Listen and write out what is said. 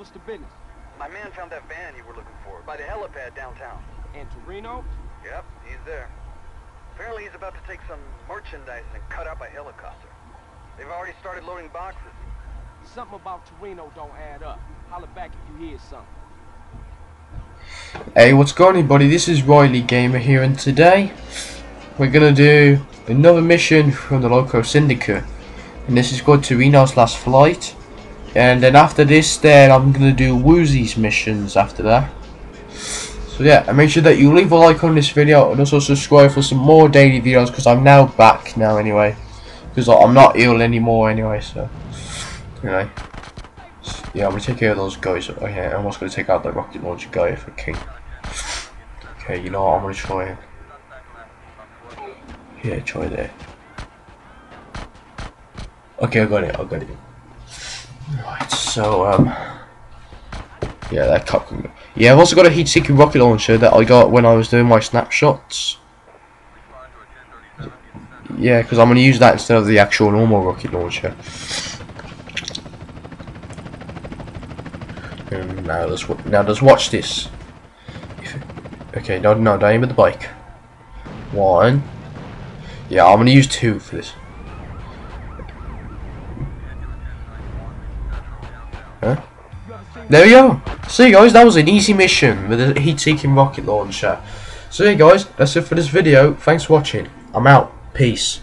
what's the business? My man found that van you were looking for by the helipad downtown. And Toreno? Yep, he's there. Apparently he's about to take some merchandise and cut out by helicopter. They've already started loading boxes. Something about Toreno don't add up. Holler back if you hear something. Hey, what's going on, buddy? This is Riley Gamer here, and today we're gonna do another mission from the local syndicate, and this is called Toreno's Last Flight. And then after this, then I'm gonna do Woozie's missions after that. So yeah, and make sure that you leave a like on this video and also subscribe for some more daily videos because I'm now back now anyway, because I'm not ill anymore anyway. So Yeah, I'm gonna take care of those guys. Okay, I'm also gonna take out the rocket launcher guy for king. Okay, you know what? I'm gonna try it. Yeah, try there. Okay, I got it. I got it. Right, so um, yeah, that can. Yeah, I've also got a heat-seeking rocket launcher that I got when I was doing my snapshots. Yeah, because I'm gonna use that instead of the actual normal rocket launcher. And now let's now let's watch this. If, okay, no, no, don't aim at the bike. One. Yeah, I'm gonna use two for this. Huh? There we go. See guys, that was an easy mission with a heat-seeking rocket launcher. So yeah guys, that's it for this video. Thanks for watching. I'm out. Peace.